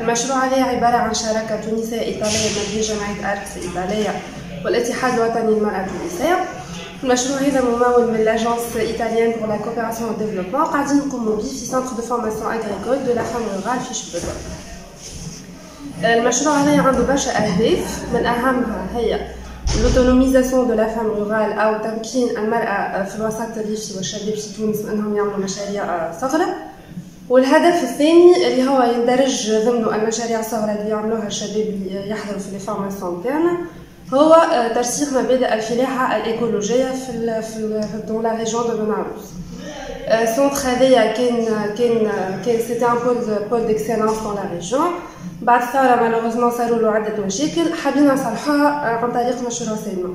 المشروع هذا عبارة عن شراكة تونسية إيطالية بين جمعية أركس الإيطالية والاتحاد الوطني للمرأة التونسية. المشروع هذا ممول من l'agence italienne pour la coopération développement قاعدين نقوموا به في centre de formation agricole de la femme rurale في شبوطه المشروع هذا عنده برشا أهداف. من أهمها هي l'autonomisation de la femme rurale أو تمكين المرأة في الوسط الريفي والشباب في تونس أنهم يعملوا مشاريع صغرى والهدف الثاني اللي هو يندرج ضمن المشاريع الصغرى اللي يعملوها الشباب اللي يحضروا في les formations تاعنا هو ترسيخ مبادئ الفلاحة الإيكولوجية في في dans la région de بن عروس centre هذايا كان كان كان c'était un pôle pôle d'excellence dans la région بعد الثورة malheureusement صاروا له عدة مشاكل. حابين نصلحوها عن طريق مشروع سالمة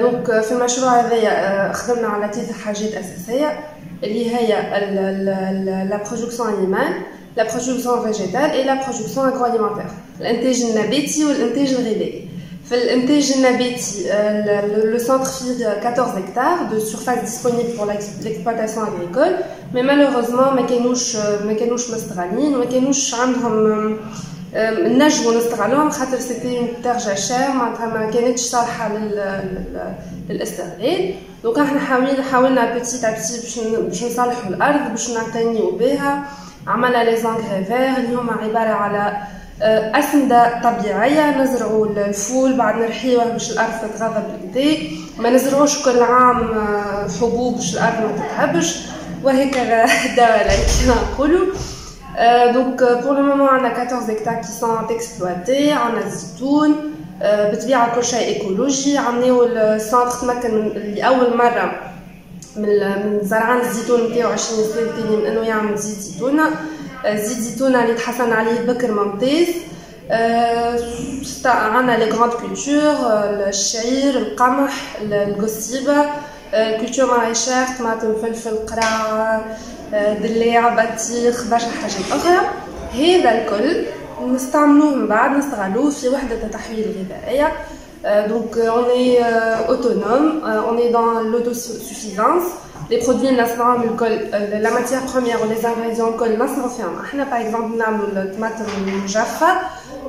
donc في المشروع هذايا خدمنا على ثلاث حاجات أساسية اللي هي لا برودكسيون انيمال لا برودكسيون فيجيتال اي لا برودكسيون اغرواليمونتير الانتاج النباتي والانتاج الغذائي في الانتاج النباتي لو سونتر فيه 14 هكتار دو سورفاس ديسپونيبل بور ليكسبلوطاسيون اغريكول مي مالوغوزمون ما كانوش ما كانوش مستغلين وما كانوش عندهم نجموا نستغلوهم خاطر سيتي اون تير جاشير معناتها ما كانتش صالحة للاستغلال donc إحنا حاولنا حاولنا petit à petit باش باش نصلحوا الأرض باش نعتنيو بها. عملنا les engrais اللي هما عبارة على أسمدة طبيعية. نزرعوا الفول بعد نرحيوه باش الأرض تتغذى بالڨدا ما نزرعوش كل عام حبوب باش الأرض ما تتهبش. وهكذا دواليك كما نقولوا donc pour le moment عندنا 14 هكتار qui sont exploités عندنا الزيتون بطبيعة كل شيء écologique عملناو ال centre تمكن لأول مرة من من زرعان الزيتون نتاعو 20 سنة من انه يعمل زيت زيتونة زيت زيتونه اللي تحسن عليه بكر ممتاز عندنا les grandes cultures الشعير القمح القصيبه الكولتور مaraîchère طماطم فلفل قرع دلاع بطيخ برشا حاجات اخرى هذا الكل نستعملوه من بعد نستغلوه في وحده التحويل الغذائيه دونك اون اي اوتونوم اون اي دون لوتوسوفيزانس les produits نصنعهم الكل لا ماتيير بروميير ولي انغريديون الكل نصنعو فيهم احنا باغ اكزومبل نعملو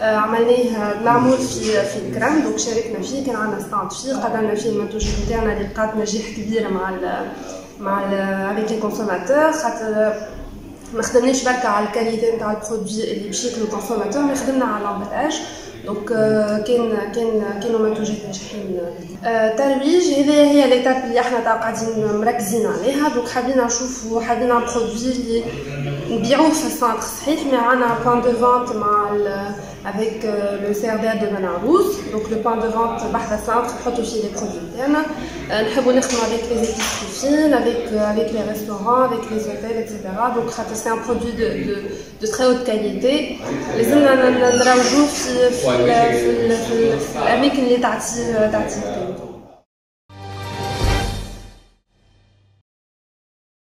عملناه معمول في في الكرم. donc شاركنا فيه. كان عندنا stand فيه قدمنا فيه المنتوجات نتاعنا اللي لقات نجاح كبير مع ال مع avec les consommateurs خاطر ما خدمناش بركة على ال qualité نتاع ال produit اللي باش ياكلو ال consommateur mais خدمنا على l'emballage donc كان كان كانوا منتوجات ناجحين. الترويج هذه هي l'étape اللي إحنا قاعدين مركزين عليها. donc حابين نشوفوا حابين produit اللي نبيعوه في السنتر. صحيح مي عندنا بوان دو فونت مع avec le CRDA de Manarousse, donc le point de vente Bahda Centre, protéger les produits internes. Nous avec les épices fines, avec, avec les restaurants, avec les hôtels, etc. Donc c'est un produit de, de, de très haute qualité. Les zones à la maison.